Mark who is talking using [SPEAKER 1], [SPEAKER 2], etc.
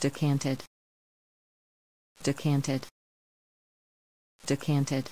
[SPEAKER 1] decanted. Decanted. Decanted.